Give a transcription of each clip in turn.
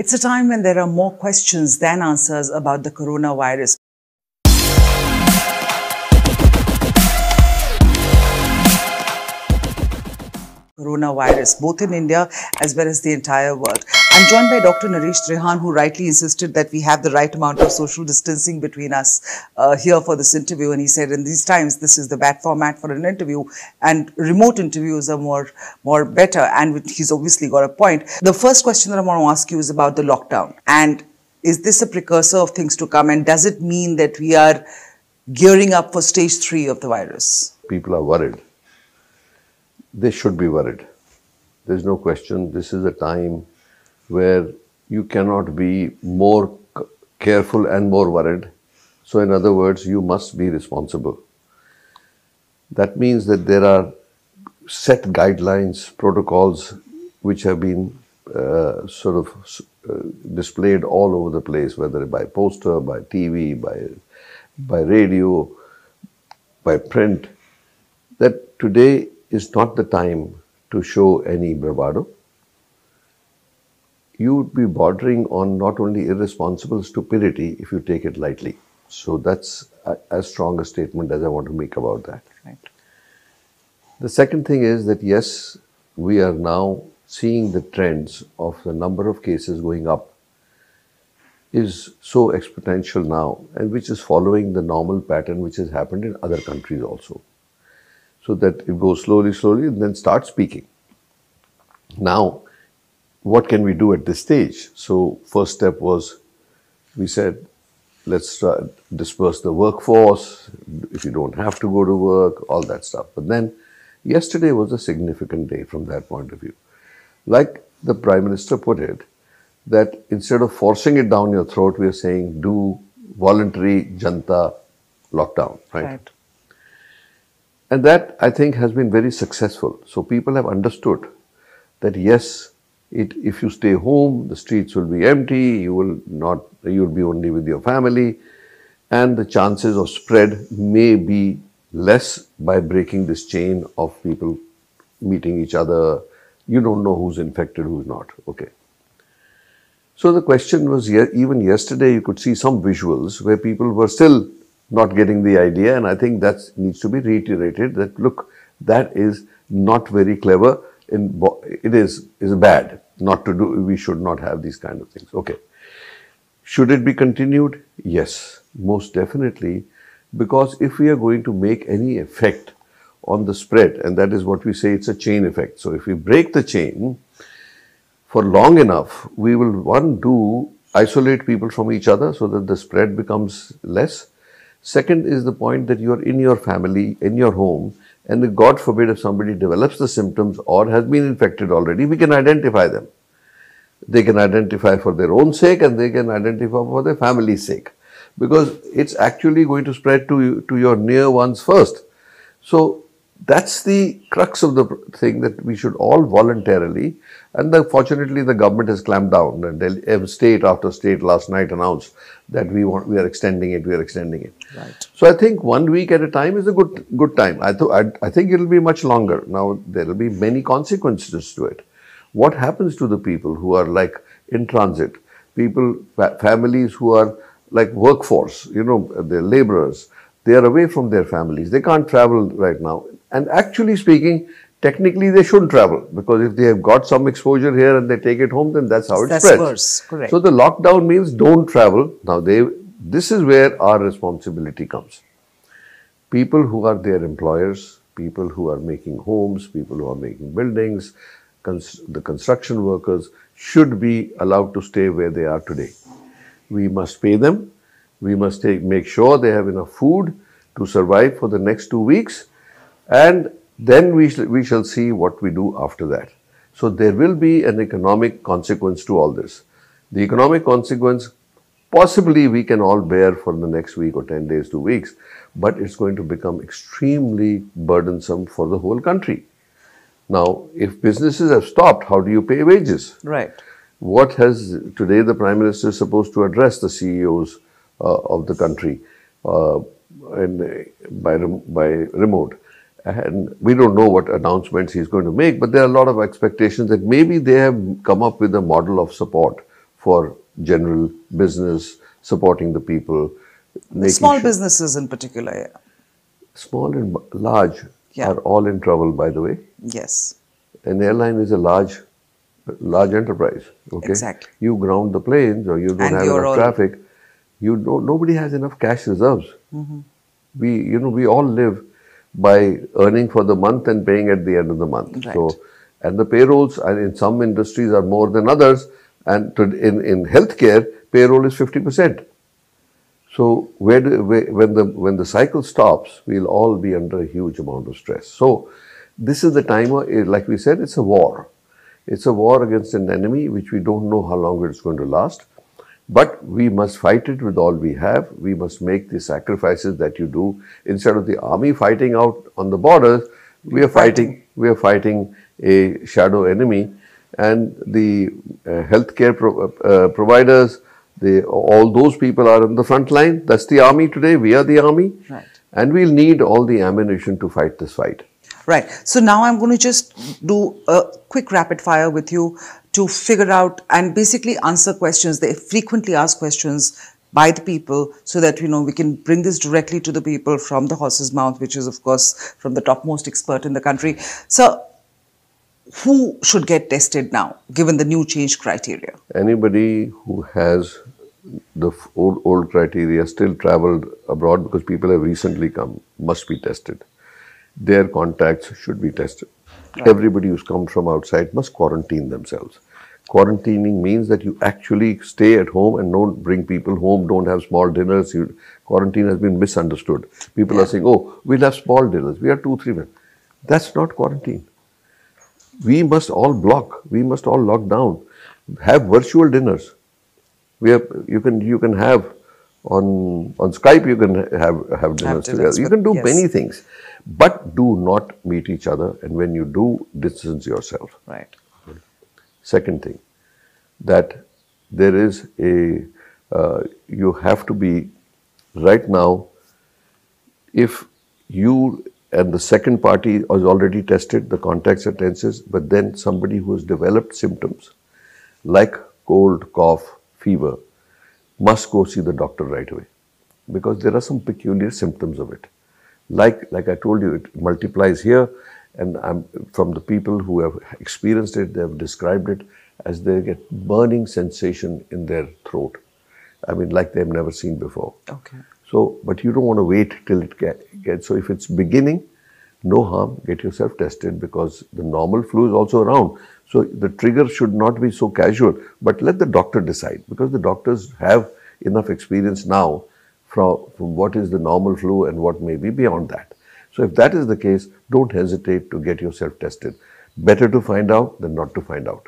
It's a time when there are more questions than answers about the coronavirus. coronavirus, both in India as well as the entire world. I'm joined by Dr. Naresh Trehan, who rightly insisted that we have the right amount of social distancing between us uh, here for this interview. And he said, in these times, this is the bad format for an interview, and remote interviews are more, more better. And he's obviously got a point. The first question that I want to ask you is about the lockdown. And is this a precursor of things to come? And does it mean that we are gearing up for stage three of the virus? People are worried they should be worried. There's no question. This is a time where you cannot be more careful and more worried. So, in other words, you must be responsible. That means that there are set guidelines, protocols, which have been uh, sort of uh, displayed all over the place, whether by poster, by TV, by, by radio, by print, that today is not the time to show any bravado. You would be bordering on not only irresponsible stupidity if you take it lightly. So that's a, as strong a statement as I want to make about that. Right. The second thing is that yes, we are now seeing the trends of the number of cases going up is so exponential now and which is following the normal pattern which has happened in other countries also so that it goes slowly, slowly, and then start speaking. Now, what can we do at this stage? So, first step was we said, let's disperse the workforce, if you don't have to go to work, all that stuff. But then, yesterday was a significant day from that point of view. Like the Prime Minister put it, that instead of forcing it down your throat, we are saying do voluntary janta lockdown, right? right. And that, I think, has been very successful. So people have understood that yes, it, if you stay home, the streets will be empty, you will not, you will be only with your family, and the chances of spread may be less by breaking this chain of people meeting each other. You don't know who's infected, who's not. Okay. So the question was, even yesterday, you could see some visuals where people were still not getting the idea. And I think that needs to be reiterated that look, that is not very clever. In, it is, is bad not to do, we should not have these kind of things. Okay. Should it be continued? Yes, most definitely. Because if we are going to make any effect on the spread, and that is what we say it's a chain effect. So if we break the chain for long enough, we will one do isolate people from each other so that the spread becomes less Second is the point that you are in your family, in your home, and God forbid if somebody develops the symptoms or has been infected already, we can identify them. They can identify for their own sake and they can identify for their family's sake. Because it's actually going to spread to, to your near ones first. So that's the crux of the thing that we should all voluntarily, and the, fortunately the government has clamped down. Delhi, state after state last night announced that we want we are extending it, we are extending it. Right. So I think one week at a time is a good good time. I, th- I, I think it will be much longer. Now there will be many consequences to it. What happens to the people who are like in transit, people, fa- families who are like workforce, you know, they're laborers. They are away from their families. They can't travel right now. And actually speaking, technically they shouldn't travel because if they have got some exposure here and they take it home, then that's how it that's spreads. Worse. Correct. So the lockdown means don't travel. Now they, this is where our responsibility comes. People who are their employers, people who are making homes, people who are making buildings, cons the construction workers should be allowed to stay where they are today. We must pay them. We must take, make sure they have enough food to survive for the next two weeks and then we, sh we shall see what we do after that. So there will be an economic consequence to all this. The economic consequence possibly we can all bear for the next week or 10 days, two weeks, but it's going to become extremely burdensome for the whole country. Now, if businesses have stopped, how do you pay wages? Right. What has today the Prime Minister is supposed to address the CEOs uh, of the country uh, and by, by remote? And we don't know what announcements he's going to make, but there are a lot of expectations that maybe they have come up with a model of support for general business, supporting the people. Small sure businesses in particular, yeah. Small and large yeah. are all in trouble, by the way. Yes. An airline is a large, large enterprise. Okay. Exactly. You ground the planes, or you don't and have enough traffic. You don't. Nobody has enough cash reserves. Mm-hmm. We, you know, we all live by earning for the month and paying at the end of the month. Right. So, and the payrolls, and in some industries, are more than others. And to, in in healthcare, payroll is fifty percent. So where do, where, when the when the cycle stops, we'll all be under a huge amount of stress. So this is the time, eh, like we said, it's a war. It's a war against an enemy which we don't know how long it's going to last. But we must fight it with all we have. We must make the sacrifices that you do. Instead of the army fighting out on the borders, we are fighting. We are fighting a shadow enemy, and the uh, healthcare pro uh, providers, the, all those people are on the front line. That's the army today. We are the army. Right. And we'll need all the ammunition to fight this fight. Right. So now I'm going to just do a quick rapid fire with you to figure out and basically answer questions, the frequently asked questions by the people so that you know we can bring this directly to the people from the horse's mouth which is of course from the topmost expert in the country so who should get tested now given the new change criteria anybody who has the old, old criteria still traveled abroad because people have recently come must be tested. Their contacts should be tested. Right. Everybody who's come from outside must quarantine themselves. Quarantining means that you actually stay at home and don't bring people home, don't have small dinners. You, quarantine has been misunderstood. People yeah. are saying, oh, we'll have small dinners. We have two, three men. That's not quarantine. We must all block. We must all lock down. Have virtual dinners we have, you can you can have on on Skype you can have have dinners have together. You can do yes. many things, but do not meet each other. And when you do, distance yourself. Right. Second thing, that there is a uh, you have to be right now. If you and the second party is already tested, the contacts are tenses, but then somebody who has developed symptoms like cold, cough, fever, must go see the doctor right away because there are some peculiar symptoms of it. Like, like I told you, it multiplies here, and I'm, from the people who have experienced it, they have described it as they get burning sensation in their throat. I mean, like they've never seen before. Okay. So, but you don't want to wait till it get, gets. So, if it's beginning, no harm, get yourself tested because the normal flu is also around. So the trigger should not be so casual, but let the doctor decide because the doctors have enough experience now from, from what is the normal flu and what may be beyond that. So if that is the case, don't hesitate to get yourself tested. Better to find out than not to find out.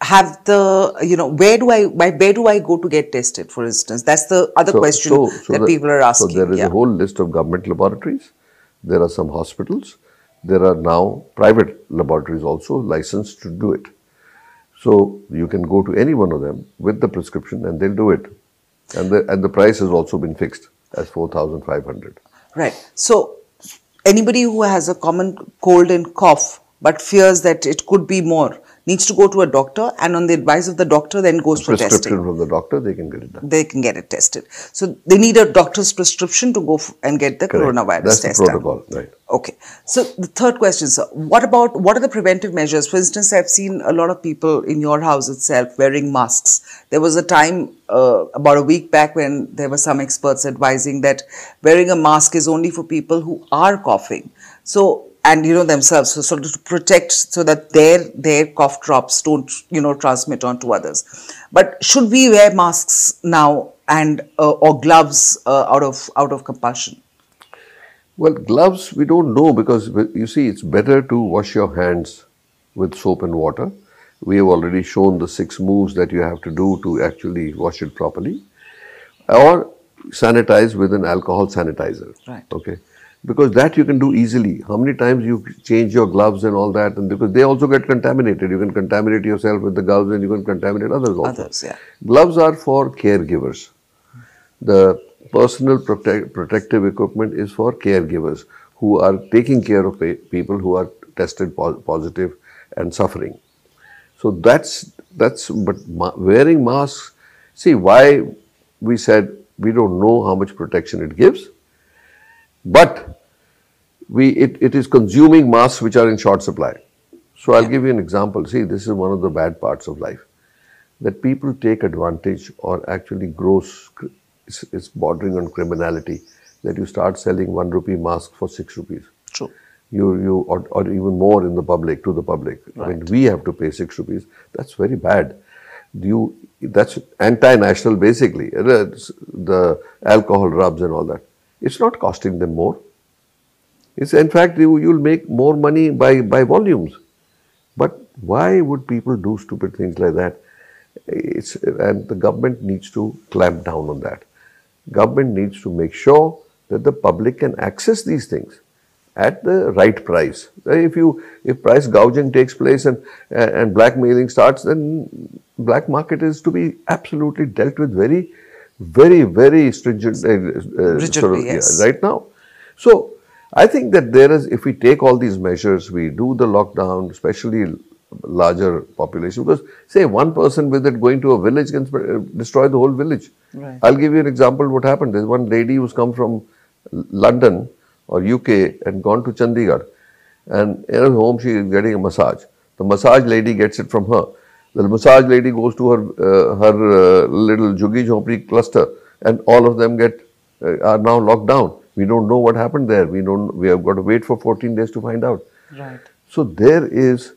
Have the, you know, where do I, where do I go to get tested, for instance? That's the other so, question so, so that the, people are asking. So there is yeah. a whole list of government laboratories. There are some hospitals there are now private laboratories also licensed to do it. So you can go to any one of them with the prescription and they'll do it. And the, and the price has also been fixed as 4,500. Right. So anybody who has a common cold and cough but fears that it could be more needs to go to a doctor and on the advice of the doctor then goes for prescription testing. from the doctor, they can get it done. They can get it tested. So they need a doctor's prescription to go and get the Correct. coronavirus That's test the protocol, done. right. Okay. So the third question, sir, what about, what are the preventive measures? For instance, I've seen a lot of people in your house itself wearing masks. There was a time uh, about a week back when there were some experts advising that wearing a mask is only for people who are coughing. So and you know themselves so sort of to protect so that their their cough drops don't you know transmit on to others. But should we wear masks now and uh, or gloves uh, out of out of compulsion well gloves we don't know because you see it's better to wash your hands with soap and water. We have already shown the six moves that you have to do to actually wash it properly. Or sanitize with an alcohol sanitizer. Right. Okay because that you can do easily. How many times you change your gloves and all that, and because they also get contaminated. You can contaminate yourself with the gloves, and you can contaminate others also. Others, yeah. Gloves are for caregivers. The personal protect, protective equipment is for caregivers who are taking care of people who are tested po positive and suffering. So that's that's but ma wearing masks. See why we said we don't know how much protection it gives, but we it, it is consuming masks which are in short supply. So I'll give you an example. See, this is one of the bad parts of life that people take advantage or actually gross, it's, it's bordering on criminality that you start selling one rupee mask for six rupees. True. You, you or, or even more in the public to the public. Right. I mean, we have to pay six rupees. That's very bad. You that's anti-national basically. Uh, the alcohol rubs and all that. It's not costing them more. It's in fact you, you'll make more money by by volumes. But why would people do stupid things like that? It's, and the government needs to clamp down on that. Government needs to make sure that the public can access these things at the right price. If you if price gouging takes place and and blackmailing starts, then black market is to be absolutely dealt with very, very, very stringent. Uh, uh sort of, yes. yeah, right now. So I think that there is, if we take all these measures, we do the lockdown, especially larger population, because say one person with it going to a village can uh, destroy the whole village. Right. I'll give you an example what happened. There's one lady who's come from London or UK and gone to Chandigarh and in her home she is getting a massage. The massage lady gets it from her. The massage lady goes to her uh, her uh, little Juggi Jhopri cluster and all of them get uh, are now locked down. We don't know what happened there. We don't. We have got to wait for 14 days to find out. Right. So there is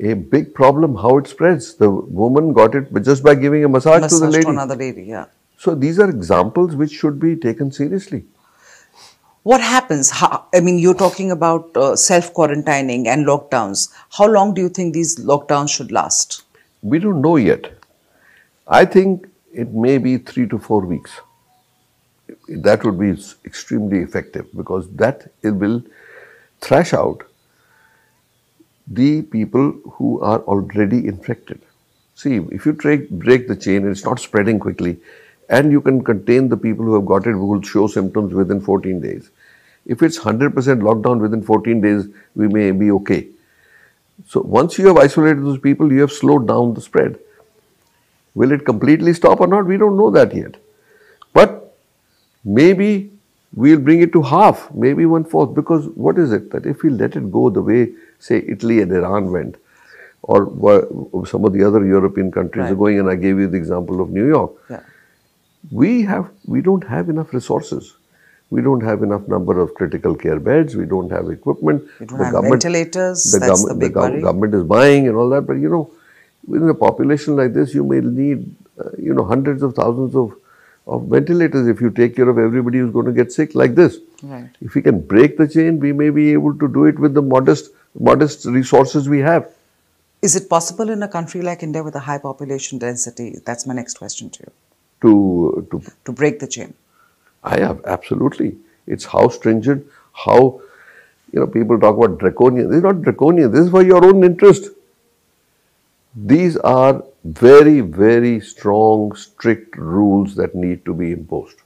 a big problem how it spreads. The woman got it just by giving a massage, massage to the lady. To another lady, yeah. So these are examples which should be taken seriously. What happens? How, I mean, you're talking about uh, self quarantining and lockdowns. How long do you think these lockdowns should last? We don't know yet. I think it may be three to four weeks that would be extremely effective because that it will thrash out the people who are already infected. See, if you break the chain, it's not spreading quickly, and you can contain the people who have got it who will show symptoms within 14 days. If it's 100% lockdown within 14 days, we may be okay. So once you have isolated those people, you have slowed down the spread. Will it completely stop or not? We don't know that yet. But maybe we'll bring it to half, maybe one fourth. Because what is it that if we let it go the way, say, Italy and Iran went, or some of the other European countries right. are going, and I gave you the example of New York. Yeah. We have, we don't have enough resources. We don't have enough number of critical care beds. We don't have equipment. We don't the have government, ventilators. The, That's the, big the government is buying and all that. But you know, within a population like this, you may need, uh, you know, hundreds of thousands of of ventilators if you take care of everybody who's going to get sick like this. Right. If we can break the chain, we may be able to do it with the modest, modest resources we have. Is it possible in a country like India with a high population density? That's my next question to you. To, to, to break the chain. I have, absolutely. It's how stringent, how, you know, people talk about draconian. This is not draconian. This is for your own interest. These are very, very strong, strict rules that need to be imposed.